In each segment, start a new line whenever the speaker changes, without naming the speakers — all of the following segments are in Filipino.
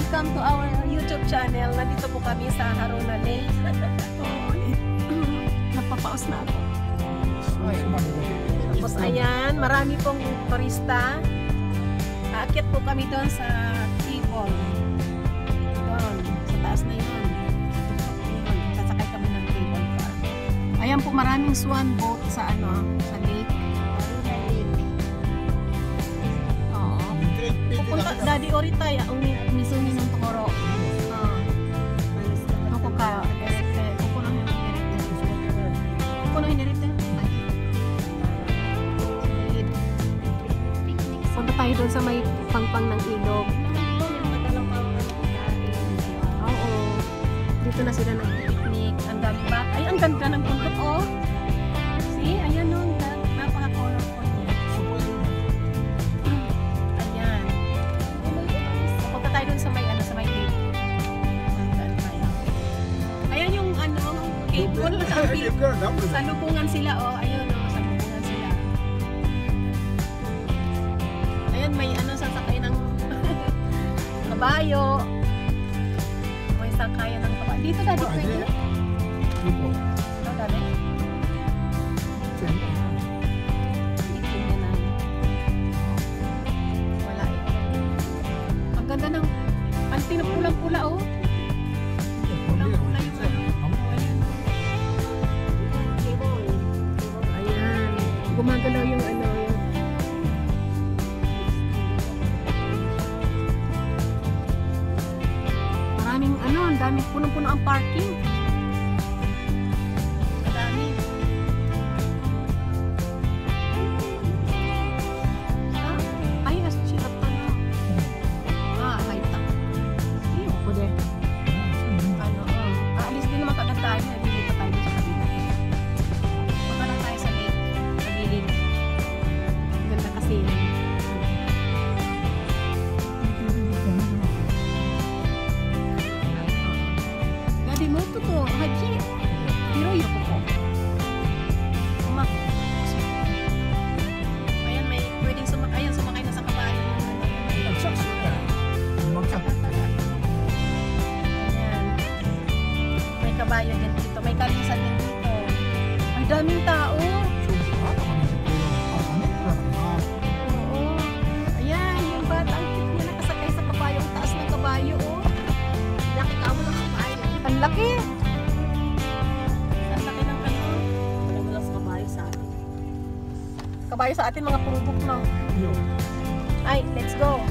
Welcome to our YouTube channel. Nandito po kami sa Haruna Lake. Oh, Napapaos na ako. Tapos ayan, marami pong turista. Aakyat po kami doon sa Tibol. Doon, sa taas na yun. Sasakay kami ng cable car. Ayan po, maraming swan boat sa ano, sa lake. Oo. Pupunta, Daddy Oritay, ang tayo doon sa may pangpang ng ilog. Oo. Dito na sila nag-picnic. Ang dami ba? Ay, ang ganda ng bundok, oh. See? Ayan, no. Napaka-colorful niya. Ayan. Punta tayo dun sa may, ano, sa may tayo. Ayan yung, ano, cable. Sa lubungan sila, oh. Ayun, kabayo. May sakayan ng kabayo. Dito, daddy, pwede. Dito, daddy. Dito na. Wala eh. Ang ganda ng, ang tinupulang-pula, oh. Punong-puno ang parking. Kabayo din dito. May kalisan din dito. Ang daming tao. Oo. Ayan, yung bata. Ang cute niya nakasakay sa kabayo. Ang taas ng kabayo, oh.
Laki ka mo ng kabayo.
Ang laki. Ang laki ng ano.
Wala lang sa kabayo sa akin.
Kabayo sa atin, mga purubok, no? Ay, let's go.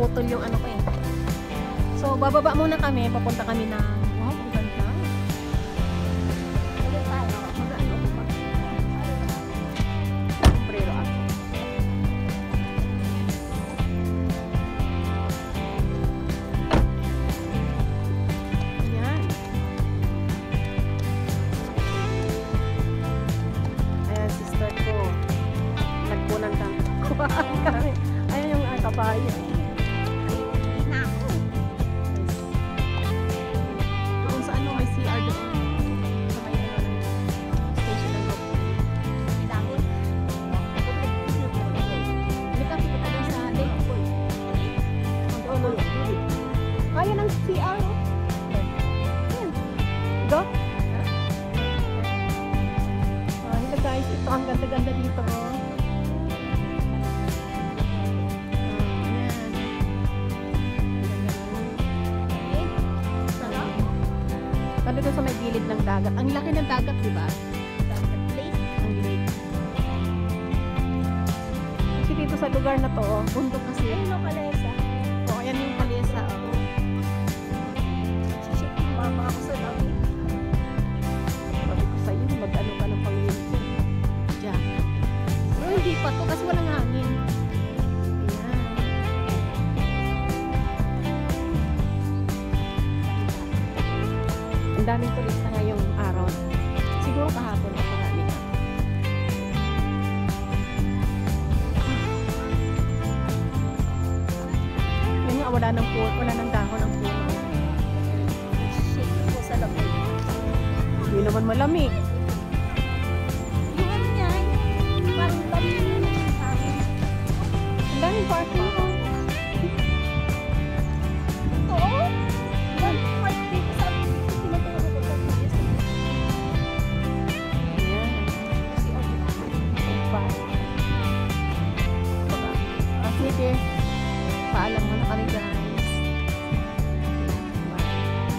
Naputol yung ano ko eh. So, bababa muna kami. Papunta kami ng... Wow, ang ganda. Sombrero ako. Ayan. Ayan, sister ko. Nagpunan kang kami. Ayan yung ah, kabayo. Ganda-ganda dito, oh. Kami doon sa may gilid ng dagat. Ang laki ng dagat, di ba?
Dapat place.
Ang lake. Kasi dito sa lugar na to, oh, bundok kasi.
Ay, no, kalesa.
Daming turista ngayong araw. Siguro kahapon pa marami na. Yun nga, wala ng puno, wala ng dahon ang puno.
Shit, ako sa lami.
Hindi naman malamig.